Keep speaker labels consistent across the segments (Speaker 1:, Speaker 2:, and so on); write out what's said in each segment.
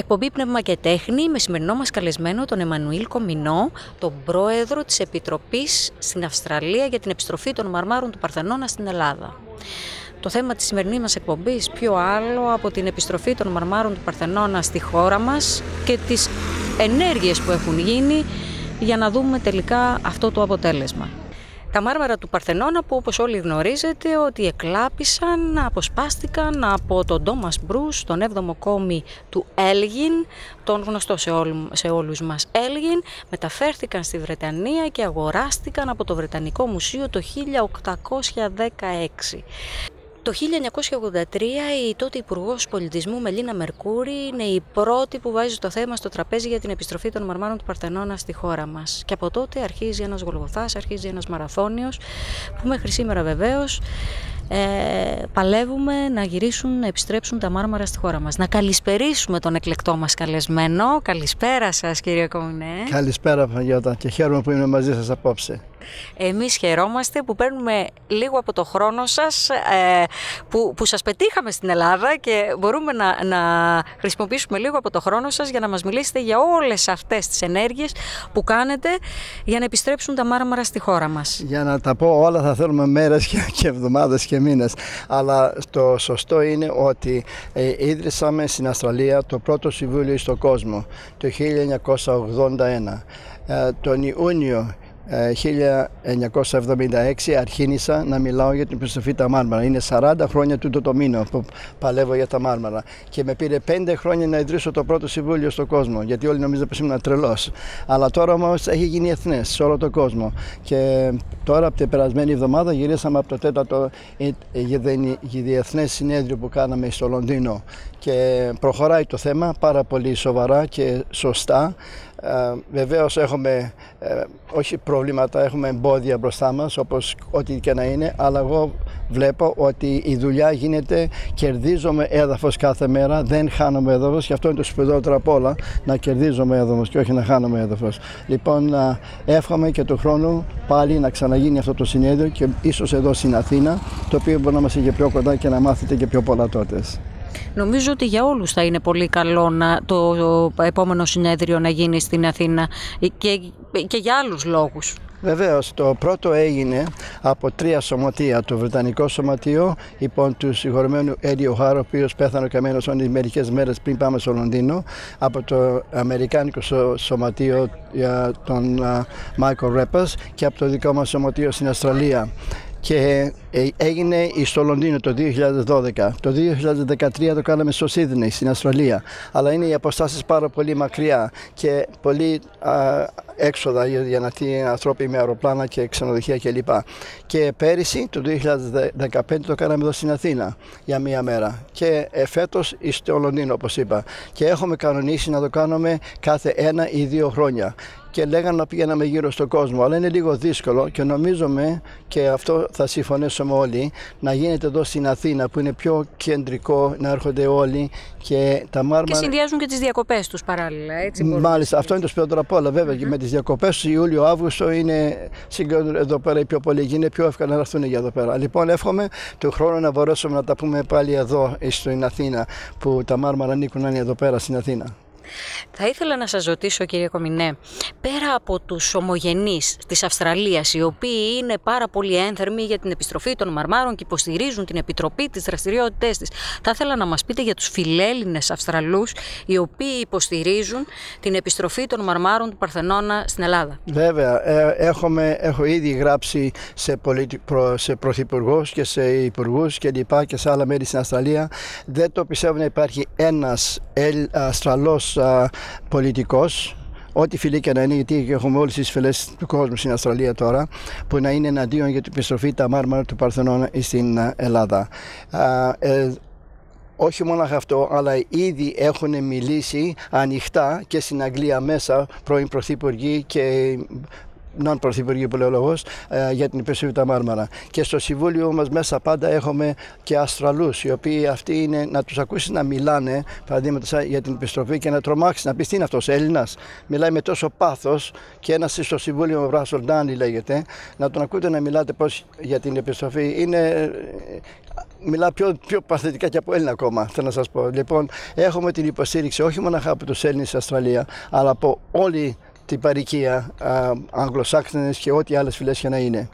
Speaker 1: εκπομπή Πνεύμα και Τέχνη με σημερινό μας καλεσμένο τον Εμμανουήλ Κομινό, τον πρόεδρο της Επιτροπής στην Αυστραλία για την επιστροφή των μαρμάρων του Παρθενώνα στην Ελλάδα. Το θέμα της σημερινής μας εκπομπής πιο άλλο από την επιστροφή των μαρμάρων του Παρθενώνα στη χώρα μας και τις ενέργειες που έχουν γίνει για να δούμε τελικά αυτό το αποτέλεσμα. Τα μάρμαρα του Παρθενώνα που όπως όλοι γνωρίζετε ότι εκλάπησαν, αποσπάστηκαν από τον Τόμας Μπρούς, τον 7ο κόμι του Έλγιν, τον γνωστό σε, όλου, σε όλους μας Έλγιν, μεταφέρθηκαν στη Βρετανία και αγοράστηκαν από το Βρετανικό Μουσείο το 1816. Το 1983 η τότε Υπουργός Πολιτισμού Μελίνα Μερκούρη είναι η πρώτη που βάζει το θέμα στο τραπέζι για την επιστροφή των μαρμάρων του Παρθενώνα στη χώρα μας. Και από τότε αρχίζει ένας Γολγοθάς, αρχίζει ένας Μαραθώνιος, που μέχρι σήμερα βεβαίως ε, παλεύουμε να γυρίσουν, να επιστρέψουν τα μάρμαρα στη χώρα μας. Να καλησπερίσουμε τον εκλεκτό μας καλεσμένο. Καλησπέρα σας κύριε Κομινέ.
Speaker 2: Καλησπέρα Φαγιώτα και χαίρομαι που είμαι μαζί σας απόψε.
Speaker 1: Εμείς χαιρόμαστε που παίρνουμε λίγο από το χρόνο σας ε, που, που σας πετύχαμε στην Ελλάδα και μπορούμε να, να χρησιμοποιήσουμε λίγο από το χρόνο σας για να μας μιλήσετε για όλες αυτές τις ενέργειες που κάνετε για να επιστρέψουν τα μάρμαρα στη χώρα μας.
Speaker 2: Για να τα πω όλα θα θέλουμε μέρες και, και εβδομάδες και μήνες αλλά το σωστό είναι ότι ε, ίδρυσαμε στην Αυστραλία το πρώτο συμβούλιο στον κόσμο το 1981. Ε, τον Ιούνιο 1976 αρχίνησα να μιλάω για την επιστροφή τα μάρμαρα. Είναι 40 χρόνια τούτο το μήνο που παλεύω για τα μάρμαρα. Και με πήρε 5 χρόνια να ιδρύσω το πρώτο συμβούλιο στον κόσμο. Γιατί όλοι νομίζουν πως ήμουν τρελός. Αλλά τώρα όμως έχει γίνει εθνές σε όλο τον κόσμο. Και τώρα από την περασμένη εβδομάδα γυρίσαμε από το τέταρτο διεθνέ συνέδριο που κάναμε στο Λονδίνο. Και προχωράει το θέμα πάρα πολύ σοβαρά και σωστά. Ε, Βεβαίως έχουμε ε, όχι προβλήματα, έχουμε εμπόδια μπροστά μας, όπως ό,τι και να είναι, αλλά εγώ βλέπω ότι η δουλειά γίνεται, κερδίζουμε έδαφος κάθε μέρα, δεν χάνουμε έδαφος και αυτό είναι το σπουδαιότερο από όλα, να κερδίζουμε έδαφος και όχι να χάνουμε έδαφος. Λοιπόν, εύχομαι και του χρόνου πάλι να ξαναγίνει αυτό το συνέδριο και ίσως εδώ στην Αθήνα, το οποίο μπορεί να είμαστε και πιο κοντά και να μάθετε και πιο πολλά τότε.
Speaker 1: Νομίζω ότι για όλους θα είναι πολύ καλό να, το, επόμενο συνέδριο να γίνει στην Αθήνα και, και για άλλους λόγους.
Speaker 2: Βεβαίως, το πρώτο έγινε από τρία σωματεία. Το Βρετανικό Σωματείο, λοιπόν, του συγχωρημένου Έριο Χάρο, ο οποίος πέθανε καμένο όνει μερικές μέρες πριν πάμε στο Λονδίνο. Από το Αμερικάνικο Σωματείο για τον Μάικο Ρέπα και από το δικό μας σωματείο στην Αυστραλία και ε, έγινε στο Λονδίνο το 2012. Το 2013 το κάναμε στο Σίδνεϊ στην Αυστραλία. Αλλά είναι οι αποστάσεις πάρα πολύ μακριά και πολύ α, έξοδα για να τύχει ανθρώποι με αεροπλάνα και ξενοδοχεία κλπ. Και πέρυσι το 2015 το κάναμε εδώ στην Αθήνα για μία μέρα. Και ε, φέτος στο Λονδίνο όπως είπα. Και έχουμε κανονίσει να το κάνουμε κάθε ένα ή δύο χρόνια και λέγανε να πηγαίναμε γύρω στον κόσμο. Αλλά είναι λίγο δύσκολο και νομίζουμε και αυτό θα συμφωνήσουμε όλοι να γίνεται εδώ στην Αθήνα που είναι πιο κεντρικό να έρχονται όλοι και τα μάρμαρα. Και
Speaker 1: συνδυάζουν και τις διακοπές τους παράλληλα, έτσι.
Speaker 2: Μάλιστα, αυτό είναι το σπουδαιότερο από όλα. Βέβαια, και με τις διακοπές του Ιούλιο-Αύγουστο είναι εδώ πέρα οι πιο πολλοί είναι πιο εύκολα να έρθουν για εδώ πέρα. Λοιπόν, εύχομαι του χρόνου να μπορέσουμε να τα πούμε πάλι εδώ στην Αθήνα που τα μάρμαρα ανήκουν να είναι εδώ πέρα στην Αθήνα.
Speaker 1: Θα ήθελα να σας ρωτήσω κύριε Κομινέ, πέρα από τους ομογενείς της Αυστραλίας, οι οποίοι είναι πάρα πολύ ένθερμοι για την επιστροφή των μαρμάρων και υποστηρίζουν την επιτροπή της δραστηριότητές της, θα ήθελα να μας πείτε για τους φιλέλληνες Αυστραλούς, οι οποίοι υποστηρίζουν την επιστροφή των μαρμάρων του Παρθενώνα στην Ελλάδα.
Speaker 2: Βέβαια, ε, έχουμε, έχω ήδη γράψει σε, πολιτι, προ, σε πρωθυπουργούς και σε υπουργούς και λοιπά και σε άλλα μέρη στην Αυστραλία. Δεν το πιστεύω να υπάρχει ένας Αυστραλός πολιτικός ό,τι φιλή και να είναι, γιατί έχουμε όλες τις φυλές του κόσμου στην Αυστραλία τώρα, που να είναι εναντίον για την επιστροφή τα μάρμαρα του Παρθενώνα στην Ελλάδα. Ε, όχι μόνο αυτό, αλλά ήδη έχουν μιλήσει ανοιχτά και στην Αγγλία μέσα πρώην πρωθυπουργοί και non πρωθυπουργοί που λέει ο λόγο, ε, για την υπηρεσία τα Μάρμαρα. Και στο συμβούλιο μας μέσα πάντα έχουμε και Αστραλούς, οι οποίοι αυτοί είναι να τους ακούσεις να μιλάνε, παραδείγματος για την επιστροφή και να τρομάξεις, να πεις τι είναι αυτός, Έλληνας; Μιλάει με τόσο πάθος και ένας στο συμβούλιο, ο Βράσορ Ντάνι λέγεται, να τον ακούτε να μιλάτε πώς για την επιστροφή. Είναι μιλά πιο, πιο παθητικά και από Έλληνα ακόμα, θέλω να σας πω. Λοιπόν, έχουμε την υποστήριξη όχι μόνο από τους Έλληνες στην Αυστραλίας, αλλά από όλη την παροικία, Αγγλοσάξονες και ό,τι άλλες φυλές και να είναι.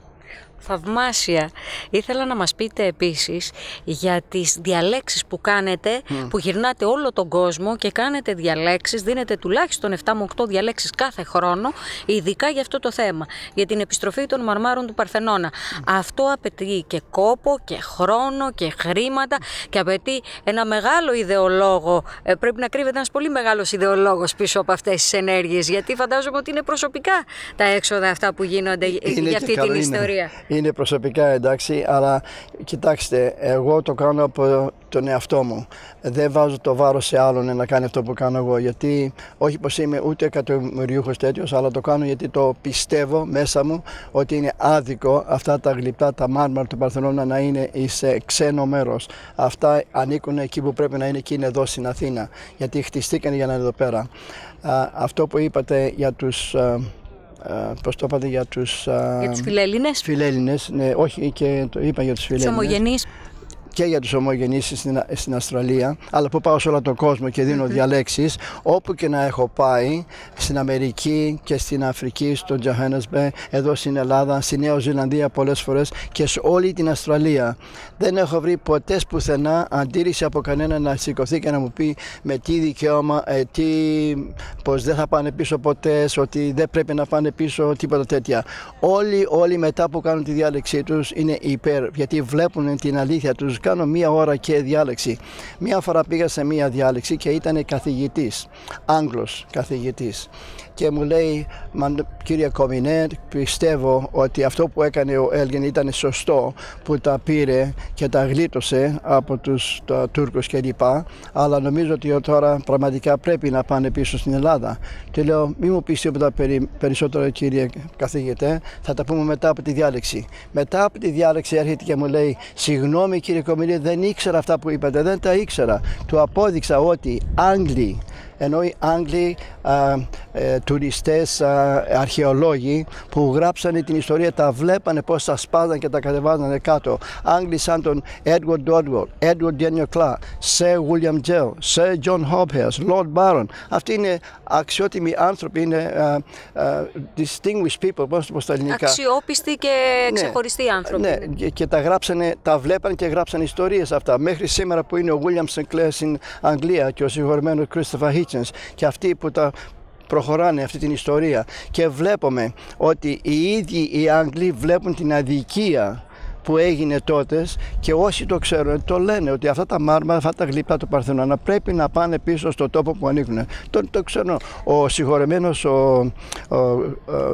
Speaker 1: Θαυμάσια. Ήθελα να μας πείτε επίσης για τις διαλέξεις που κάνετε, που γυρνάτε όλο τον κόσμο και κάνετε διαλέξεις, δίνετε τουλάχιστον 7 με 8 διαλέξεις κάθε χρόνο, ειδικά για αυτό το θέμα, για την επιστροφή των μαρμάρων του Παρθενώνα. Αυτό απαιτεί και κόπο και χρόνο και χρήματα και απαιτεί ένα μεγάλο ιδεολόγο. Ε, πρέπει να κρύβεται ένας πολύ μεγάλος ιδεολόγος πίσω από αυτές τις ενέργειες, γιατί φαντάζομαι ότι είναι προσωπικά τα έξοδα αυτά που γίνονται για αυτή την ιστορία
Speaker 2: είναι προσωπικά εντάξει, αλλά κοιτάξτε, εγώ το κάνω από τον εαυτό μου. Δεν βάζω το βάρος σε άλλον να κάνει αυτό που κάνω εγώ. Γιατί, όχι πως είμαι ούτε εκατομμυριούχος τέτοιος, αλλά το κάνω γιατί το πιστεύω μέσα μου ότι είναι άδικο αυτά τα γλυπτά, τα μάρμαρα του Παρθενώνα να είναι σε ξένο μέρος. Αυτά ανήκουν εκεί που πρέπει να είναι και είναι εδώ στην Αθήνα. Γιατί χτιστήκαν για να είναι εδώ πέρα. αυτό που είπατε για τους Πώς το είπατε για τους.
Speaker 1: Για τους φιλέλληνες.
Speaker 2: Φιλέλληνες, ναι, όχι και το είπα για τους φιλέλληνες.
Speaker 1: Τους ομογενείς
Speaker 2: και για τους ομογενείς στην, στην Αυστραλία, αλλά που πάω σε όλο τον κόσμο και δίνω διαλέξεις, όπου και να έχω πάει, στην Αμερική και στην Αφρική, στο Τζαχένεσμπε, εδώ στην Ελλάδα, στη Νέα Ζηλανδία πολλές φορές και σε όλη την Αυστραλία. Δεν έχω βρει ποτέ πουθενά αντίρρηση από κανένα να σηκωθεί και να μου πει με τι δικαίωμα, ε, τι, πως δεν θα πάνε πίσω ποτέ, ότι δεν πρέπει να πάνε πίσω, τίποτα τέτοια. Όλοι, όλοι μετά που κάνουν τη διάλεξή τους είναι υπέρ, γιατί βλέπουν την αλήθεια τους, κάνω μία ώρα και διάλεξη. Μία φορά πήγα σε μία διάλεξη και ήταν καθηγητής, Άγγλος καθηγητής. Και μου λέει κύριε Κομινέ πιστεύω ότι αυτό που έκανε ο Έλγεν ήταν σωστό που τα πήρε και τα γλίτωσε από τους τα Τούρκους κλπ αλλά νομίζω ότι τώρα πραγματικά πρέπει να πάνε πίσω στην Ελλάδα του λέω μη μου πεις τίποτα περισσότερο κύριε καθηγητέ θα τα πούμε μετά από τη διάλεξη μετά από τη διάλεξη έρχεται και μου λέει συγγνώμη κύριε Κομινέ δεν ήξερα αυτά που είπατε δεν τα ήξερα. Του απόδειξα ότι Άγγλοι ενώ οι Άγγλοι α, ε, τουριστές, α, αρχαιολόγοι που γράψανε την ιστορία τα βλέπανε πώς τα σπάζαν και τα κατεβάζανε κάτω. Άγγλοι σαν τον Edward Dodwell, Edward Daniel Clark, Sir William Gell, Sir John Hobhouse, Lord Byron. Αυτοί είναι αξιότιμοι άνθρωποι, είναι uh, uh, distinguished people, πώς το στα ελληνικά.
Speaker 1: Αξιόπιστοι και ναι, ξεχωριστοί άνθρωποι.
Speaker 2: Ναι, και, και, τα γράψανε, τα βλέπανε και γράψανε ιστορίες αυτά. Μέχρι σήμερα που είναι ο William Sinclair στην Αγγλία και ο συγχωρημένος Christopher Hitchens και αυτοί που τα προχωράνε αυτή την ιστορία. Και βλέπουμε ότι οι ίδιοι οι Άγγλοι βλέπουν την αδικία που έγινε τότε και όσοι το ξέρουν το λένε ότι αυτά τα μάρμαρα, αυτά τα γλυπτά του Παρθενώνα πρέπει να πάνε πίσω στο τόπο που ανήκουν. Το, το ξέρω. Ο συγχωρεμένος ο, ο, ο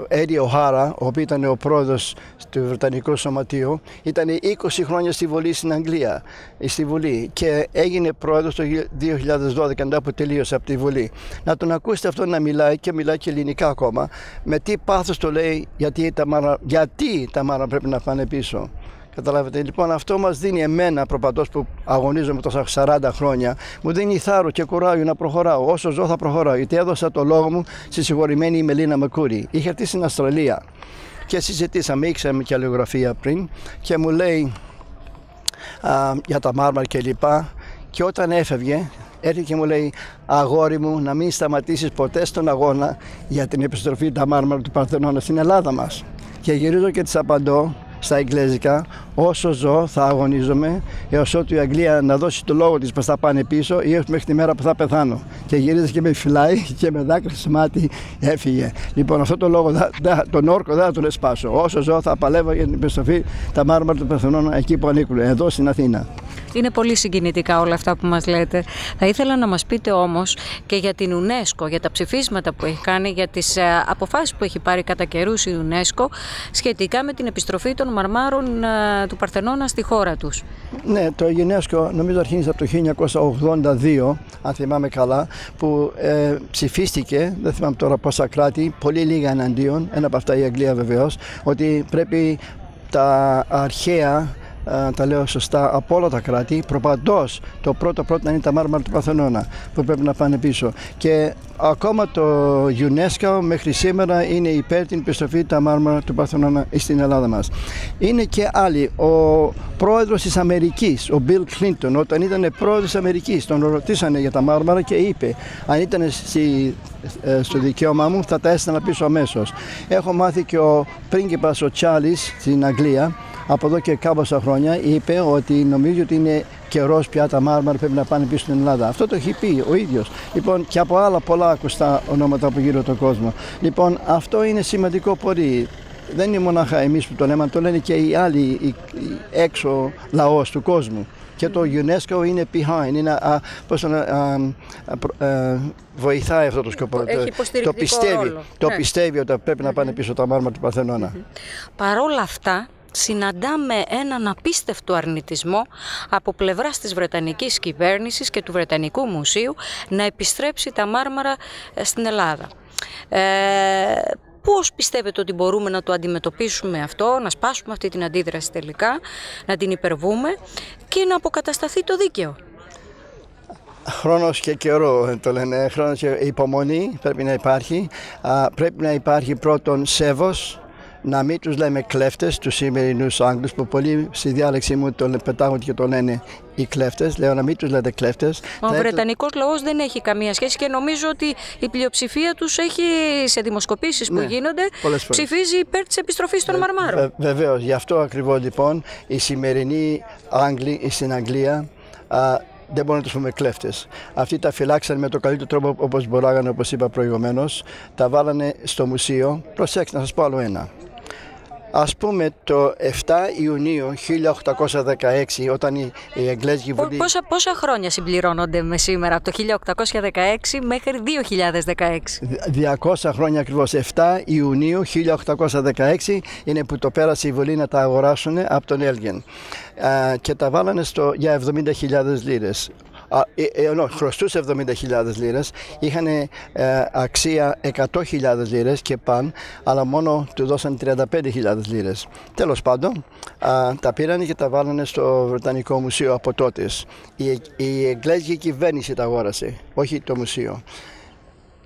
Speaker 2: Έρι Οχάρα, ο οποίος ήταν ο πρόεδρος του Βρετανικού Σωματείου, ήταν 20 χρόνια στη Βουλή στην Αγγλία. Στη Βουλή και έγινε πρόεδρος το 2012 μετά που τελείωσε από τη Βουλή. Να τον ακούσετε αυτό να μιλάει και μιλάει και ελληνικά ακόμα. Με τι πάθος το λέει, γιατί τα μάρα, γιατί τα μάρα πρέπει να πάνε πίσω. Καταλάβετε, λοιπόν αυτό μας δίνει εμένα προπαντός που αγωνίζομαι τόσα 40 χρόνια μου δίνει θάρρο και κουράγιο να προχωράω. Όσο ζω θα προχωράω. Γιατί έδωσα το λόγο μου στη συγχωρημένη η Μελίνα Μακούρη είχε έρθει στην Αυστραλία και συζητήσαμε, ήξεραμε και αλληλογραφία πριν και μου λέει α, για τα μάρμαρα και λοιπά. Και όταν έφευγε έρχεται και μου λέει αγόρι μου να μην σταματήσεις ποτέ στον αγώνα για την επιστροφή τα μάρμαρα του Παρθενώνα στην Ελλάδα μας και γυρίζω και της απαντώ στα εγγλέζικα. Όσο ζω θα αγωνίζομαι έως ότου η Αγγλία να δώσει το λόγο της πω θα πάνε πίσω ή έως μέχρι τη μέρα που θα πεθάνω. Και γυρίζεις και με φυλάει και με δάκρυ στο μάτι έφυγε. Λοιπόν, αυτό το λόγο, τον όρκο δεν θα τον εσπάσω. Όσο ζω θα παλεύω για την επιστροφή τα μάρμαρα των πεθανών εκεί που ανήκουν, εδώ στην Αθήνα.
Speaker 1: Είναι πολύ συγκινητικά όλα αυτά που μας λέτε. Θα ήθελα να μας πείτε όμως και για την UNESCO, για τα ψηφίσματα που έχει κάνει, για τις ε, αποφάσεις που έχει πάρει κατά καιρούς η UNESCO σχετικά με την επιστροφή των μαρμάρων ε, του Παρθενώνα στη χώρα τους.
Speaker 2: Ναι, το UNESCO νομίζω αρχίζει από το 1982, αν θυμάμαι καλά, που ε, ψηφίστηκε, δεν θυμάμαι τώρα πόσα κράτη, πολύ λίγα εναντίον, ένα από αυτά η Αγγλία βεβαίως, ότι πρέπει τα αρχαία τα λέω σωστά, από όλα τα κράτη. Προπαντός το πρώτο πρώτο είναι τα μάρμαρα του Παθενώνα που πρέπει να πάνε πίσω. Και ακόμα το UNESCO μέχρι σήμερα είναι υπέρ την επιστροφή τα μάρμαρα του Παθενώνα στην Ελλάδα μας. Είναι και άλλοι. Ο πρόεδρος της Αμερικής, ο Bill Clinton, όταν ήταν πρόεδρος της Αμερικής, τον ρωτήσανε για τα μάρμαρα και είπε: Αν ήταν στη, ε, στο δικαίωμά μου, θα τα έστελνα πίσω αμέσως. Έχω μάθει και ο πρίγκιπας ο Τσάλι στην Αγγλία από εδώ και κάμποσα χρόνια είπε ότι νομίζει ότι είναι καιρός πια τα μάρμαρα πρέπει να πάνε πίσω στην Ελλάδα. Αυτό το έχει πει ο ίδιος. Λοιπόν, και από άλλα πολλά ακουστά ονόματα από γύρω τον κόσμο. Λοιπόν, αυτό είναι σημαντικό πολύ. Δεν είναι μονάχα εμείς που το λέμε, το λένε και οι άλλοι έξω λαός του κόσμου. Και το UNESCO είναι behind, είναι, α, πώς να, α, α, βοηθάει αυτό το σκοπό.
Speaker 1: Έχει
Speaker 2: το πιστεύει,
Speaker 1: ρόλο.
Speaker 2: το
Speaker 1: ναι.
Speaker 2: πιστεύει ότι πρέπει να πάνε πίσω τα μάρμαρα του Παρθενώνα.
Speaker 1: Παρόλα αυτά, συναντάμε έναν απίστευτο αρνητισμό από πλευράς της Βρετανικής κυβέρνησης και του Βρετανικού Μουσείου να επιστρέψει τα μάρμαρα ε, στην Ελλάδα. Ε, πώς πιστεύετε ότι μπορούμε να το αντιμετωπίσουμε αυτό, να σπάσουμε αυτή την αντίδραση τελικά, να την υπερβούμε και να αποκατασταθεί το δίκαιο;
Speaker 2: Χρόνος και καιρό το λένε, χρόνος και υπομονή πρέπει να υπάρχει. πρέπει να υπάρχει πρώτον σέβος να μην τους λέμε κλέφτες, τους σημερινούς Άγγλους που πολλοί στη διάλεξη μου τον πετάγονται και το λένε οι κλέφτες, λέω να μην τους λέτε κλέφτες.
Speaker 1: Ο Θα Βρετανικός έτω... λαός δεν έχει καμία σχέση και νομίζω ότι η πλειοψηφία τους έχει σε δημοσκοπήσεις που
Speaker 2: ναι,
Speaker 1: γίνονται ψηφίζει υπέρ της επιστροφής των
Speaker 2: Βε,
Speaker 1: Μαρμάρων.
Speaker 2: Βε, βεβαίως, γι' αυτό ακριβώς λοιπόν οι σημερινοί Άγγλοι στην Αγγλία α, δεν μπορούμε να τους πούμε κλέφτες. Αυτοί τα φυλάξαν με το καλύτερο τρόπο όπως μποράγανε, όπως είπα προηγουμένως. Τα βάλανε στο μουσείο. Προσέξτε, να σας πω άλλο ένα. Ας πούμε το 7 Ιουνίου 1816 όταν η, η Εγγλέζικη Βουλή...
Speaker 1: Πόσα, πόσα χρόνια συμπληρώνονται με σήμερα από το 1816 μέχρι 2016.
Speaker 2: 200 χρόνια ακριβώς. 7 Ιουνίου 1816 είναι που το πέρασε η Βουλή να τα αγοράσουν από τον Έλγεν. και τα βάλανε στο, για 70.000 λίρες ενώ χρωστούσε 70.000 λίρες, είχαν ε, αξία 100.000 λίρες και παν, αλλά μόνο του δώσαν 35.000 λίρες. Τέλος πάντων, τα πήραν και τα βάλανε στο Βρετανικό Μουσείο από τότες. Η, η Εγγλέζικη κυβέρνηση τα αγόρασε, όχι το μουσείο.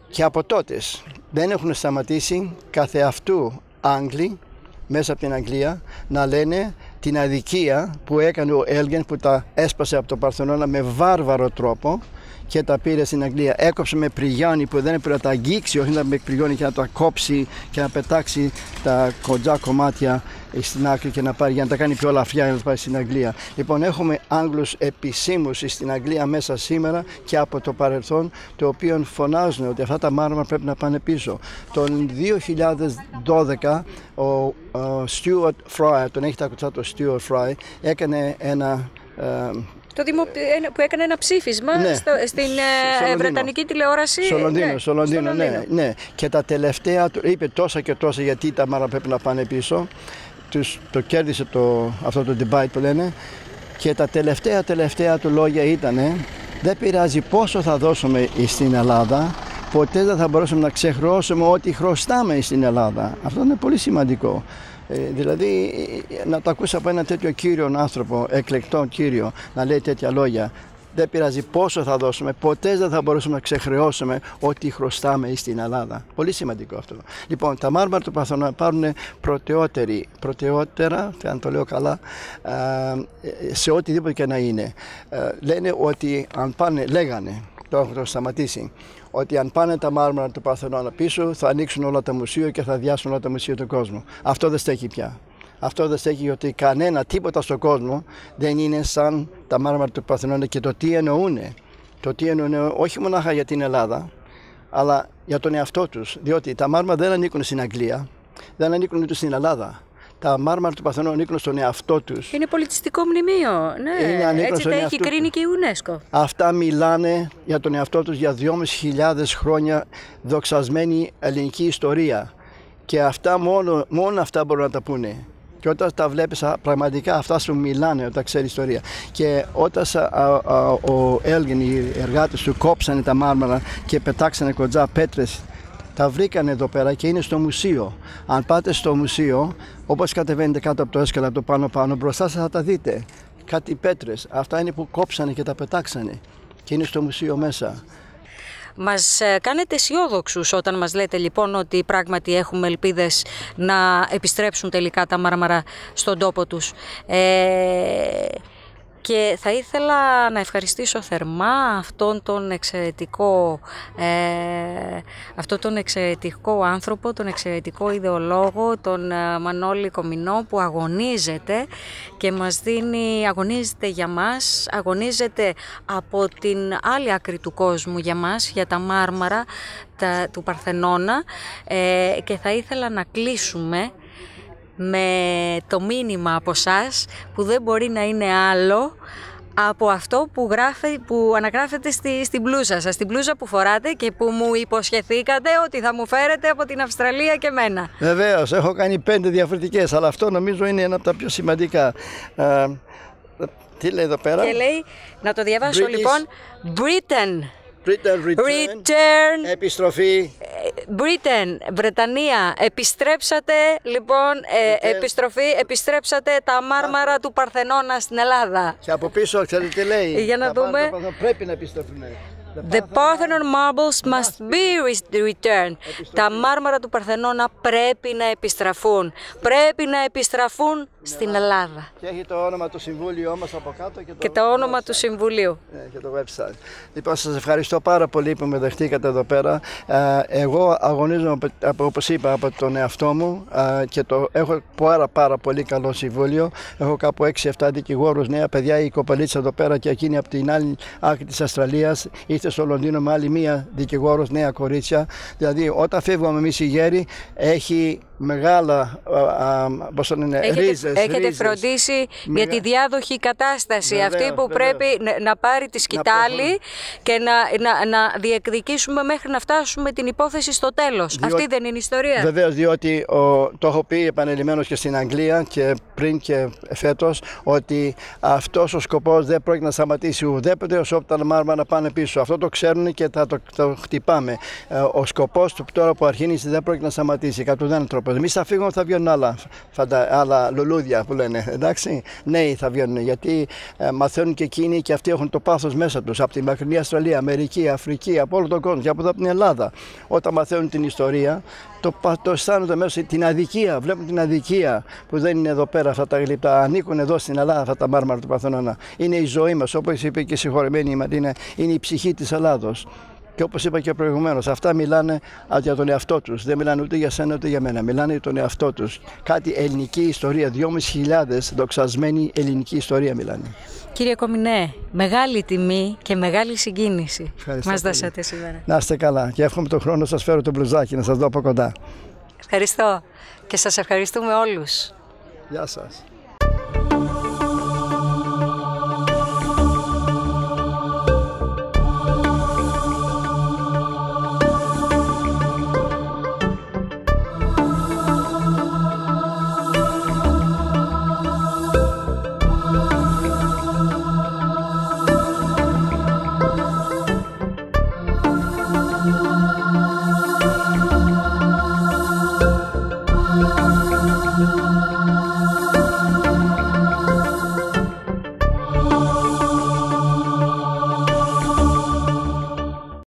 Speaker 2: Και από τότες δεν έχουν σταματήσει κάθε αυτού Άγγλοι μέσα από την Αγγλία να λένε την αδικία που έκανε ο Έλγεν που τα έσπασε από το Παρθενώνα με βάρβαρο τρόπο και τα πήρε στην Αγγλία. Έκοψε με πριγιάνι που δεν έπρεπε να τα αγγίξει, όχι να με πριγιάνι και να τα κόψει και να πετάξει τα κοντζά κομμάτια στην άκρη και να πάρει για να τα κάνει πιο λαφιά για να τα πάει στην Αγγλία. Λοιπόν, έχουμε Άγγλους επισήμους στην Αγγλία μέσα σήμερα και από το παρελθόν, το οποίο φωνάζουν ότι αυτά τα μάρμαρα πρέπει να πάνε πίσω. Το 2012 ο, ο Stuart Fry, τον έχει τα κουτσά το Stuart Fry, έκανε ένα ε,
Speaker 1: το δημο... που έκανε ένα ψήφισμα
Speaker 2: ναι.
Speaker 1: στο, στην ε, Βρετανική τηλεόραση.
Speaker 2: Στο Λονδίνο, ναι, στο Λονδίνο, ναι, ναι. Και τα τελευταία, είπε τόσα και τόσα γιατί τα μάρα πρέπει να πάνε πίσω. Τους, το κέρδισε το, αυτό το debate που λένε. Και τα τελευταία τελευταία του λόγια ήταν δεν πειράζει πόσο θα δώσουμε στην Ελλάδα, ποτέ δεν θα μπορέσουμε να ξεχρώσουμε ό,τι χρωστάμε στην Ελλάδα. Αυτό είναι πολύ σημαντικό. Ε, δηλαδή να το ακούσει από ένα τέτοιο κύριο άνθρωπο, εκλεκτό κύριο, να λέει τέτοια λόγια. Δεν πειράζει πόσο θα δώσουμε, ποτέ δεν θα μπορούσαμε να ξεχρεώσουμε ό,τι χρωστάμε στην Ελλάδα. Πολύ σημαντικό αυτό. Λοιπόν, τα μάρμαρα του Παθώνα πάρουν πρωτεότερη, πρωτεότερα, αν το λέω καλά, σε οτιδήποτε και να είναι. Ε, λένε ότι αν πάνε, λέγανε, το έχω σταματήσει, ότι αν πάνε τα μάρμαρα του Παρθενώνα πίσω θα ανοίξουν όλα τα μουσεία και θα διάσουν όλα τα μουσεία του κόσμου. Αυτό δεν στέκει πια. Αυτό δεν στέκει ότι κανένα τίποτα στον κόσμο δεν είναι σαν τα μάρμαρα του Παρθενώνα και το τι εννοούν. Το τι εννοούν όχι μονάχα για την Ελλάδα, αλλά για τον εαυτό τους. Διότι τα μάρμαρα δεν ανήκουν στην Αγγλία, δεν ανήκουν ούτε στην Ελλάδα τα μάρμαρα του Παθενού ανήκουν στον εαυτό τους.
Speaker 1: Είναι πολιτιστικό μνημείο. Ναι,
Speaker 2: Είναι,
Speaker 1: έτσι τα έχει κρίνει και η UNESCO.
Speaker 2: Αυτά μιλάνε για τον εαυτό τους για 2.500 χρόνια δοξασμένη ελληνική ιστορία. Και αυτά μόνο, μόνο αυτά μπορούν να τα πούνε. Και όταν τα βλέπεις πραγματικά αυτά σου μιλάνε όταν ξέρεις ιστορία. Και όταν ο Έλγεν, οι εργάτες του κόψανε τα μάρμαρα και πετάξανε κοντζά πέτρες Τα βρήκαν εδώ πέρα και είναι στο μουσείο. Αν πάτε στο μουσείο, όπως κατεβαίνετε κάτω από το έσκαλα, από το πάνω πάνω, μπροστά σας θα τα δείτε. Κάτι πέτρες. Αυτά είναι που κόψανε και τα πετάξανε. Και είναι στο μουσείο μέσα.
Speaker 1: Μας ε, κάνετε αισιόδοξους όταν μας λέτε λοιπόν ότι πράγματι έχουμε ελπίδες να επιστρέψουν τελικά τα μάρμαρα στον τόπο τους. Ε, και θα ήθελα να ευχαριστήσω θερμά αυτόν τον εξαιρετικό, ε, αυτόν τον εξαιρετικό άνθρωπο, τον εξαιρετικό ιδεολόγο, τον ε, Μανώλη Κομινό που αγωνίζεται και μας δίνει, αγωνίζεται για μας, αγωνίζεται από την άλλη άκρη του κόσμου για μας, για τα μάρμαρα τα, του Παρθενώνα. Ε, και θα ήθελα να κλείσουμε με το μήνυμα από σας που δεν μπορεί να είναι άλλο από αυτό που, γράφει, που αναγράφεται στη, στην μπλούζα σας, στην μπλούζα που φοράτε και που μου υποσχεθήκατε ότι θα μου φέρετε από την Αυστραλία και μένα.
Speaker 2: Βεβαίως, έχω κάνει πέντε διαφορετικές, αλλά αυτό νομίζω είναι ένα από τα πιο σημαντικά. Ε, τι λέει εδώ πέρα;
Speaker 1: Και λέει, να το διαβάσω λοιπόν, Britain.
Speaker 2: Britain return.
Speaker 1: Return.
Speaker 2: Επιστροφή.
Speaker 1: Britain, Βρετανία, επιστρέψατε, λοιπόν, ε, επιστροφή, επιστρέψατε τα μάρμαρα του Παρθενώνα στην Ελλάδα.
Speaker 2: Και από πίσω, ξέρετε τι λέει;
Speaker 1: Για να
Speaker 2: Τα πάνω
Speaker 1: δούμε.
Speaker 2: το Παρθενώνα Πρέπει να επιστρέφουν.
Speaker 1: The Parthenon marbles must be re- returned. Τα μάρμαρα του Παρθενώνα πρέπει να επιστραφούν. Πρέπει να επιστραφούν στην Ελλάδα.
Speaker 2: Και έχει το όνομα του συμβούλιο μας από κάτω και το,
Speaker 1: Και το όνομα του Συμβουλίου.
Speaker 2: Ναι, και το website. Λοιπόν, σας ευχαριστώ πάρα πολύ που με δεχτήκατε εδώ πέρα. Ε, Εγώ αγωνίζομαι, από- από, όπως είπα, από τον εαυτό μου ε, και το έχω πάρα πάρα πολύ καλό συμβούλιο. Έχω κάπου 6-7 δικηγόρους, νέα παιδιά, η κοπαλίτσα εδώ πέρα και εκείνη από την άλλη άκρη της Αυστραλίας. Ήρθε στο Λονδίνο με άλλη μία δικηγόρος, νέα κορίτσια. Δηλαδή, όταν φεύγουμε εμείς οι γέροι, έχει μεγάλα, α, α, πώς το λένε,
Speaker 1: Έχετε,
Speaker 2: ρίζες,
Speaker 1: έχετε
Speaker 2: ρίζες.
Speaker 1: φροντίσει για
Speaker 2: Μεγα-
Speaker 1: τη διάδοχη κατάσταση,
Speaker 2: Βεβαίως,
Speaker 1: αυτή που
Speaker 2: βεβαίως.
Speaker 1: πρέπει να, να πάρει τη σκητάλη και να, να, να διεκδικήσουμε μέχρι να φτάσουμε την υπόθεση στο τέλος.
Speaker 2: Διότι-
Speaker 1: Αυτή δεν είναι η ιστορία.
Speaker 2: Βεβαίως, διότι ο, το έχω πει επανειλημμένω και στην Αγγλία και πριν και φέτος ότι αυτός ο σκοπός δεν πρόκειται να σταματήσει ουδέποτε όσο τα μάρμαρα πάνε πίσω. Αυτό το ξέρουν και θα το, το χτυπάμε. Ε, ο σκοπός του τώρα που αρχίζει δεν πρόκειται να σταματήσει κατά ουδέν τρόπο. Εμείς θα φύγουμε, θα βγαίνουν άλλα, φαντα, άλλα λουλούδια που λένε. Εντάξει, νέοι θα βγαίνουν γιατί ε, μαθαίνουν και εκείνοι και αυτοί έχουν το πάθος μέσα τους από τη μακρινή Αυστραλία, Αμερική, Αφρική, από όλο τον κόσμο και από εδώ από την Ελλάδα. Όταν μαθαίνουν την ιστορία, το, πα- το αισθάνονται μέσα την αδικία. Βλέπουν την αδικία που δεν είναι εδώ πέρα αυτά τα γλυπτά. Ανήκουν εδώ στην Ελλάδα αυτά τα μάρμαρα του Παρθενώνα. Είναι η ζωή μας, όπως είπε και η συγχωρεμένη η Ματίνα, είναι η ψυχή της Ελλάδος. Και όπως είπα και προηγουμένως, αυτά μιλάνε α, για τον εαυτό τους. Δεν μιλάνε ούτε για σένα ούτε για μένα. Μιλάνε για τον εαυτό τους. Κάτι ελληνική ιστορία. 2.500 δοξασμένη ελληνική ιστορία μιλάνε.
Speaker 1: Κύριε Κομινέ, μεγάλη τιμή και μεγάλη συγκίνηση
Speaker 2: Ευχαριστώ
Speaker 1: μας
Speaker 2: πολύ.
Speaker 1: δώσατε σήμερα.
Speaker 2: Να είστε καλά. Και εύχομαι τον χρόνο σας φέρω το μπλουζάκι να σας δω από κοντά.
Speaker 1: Ευχαριστώ και σας ευχαριστούμε όλους.
Speaker 2: Γεια σας.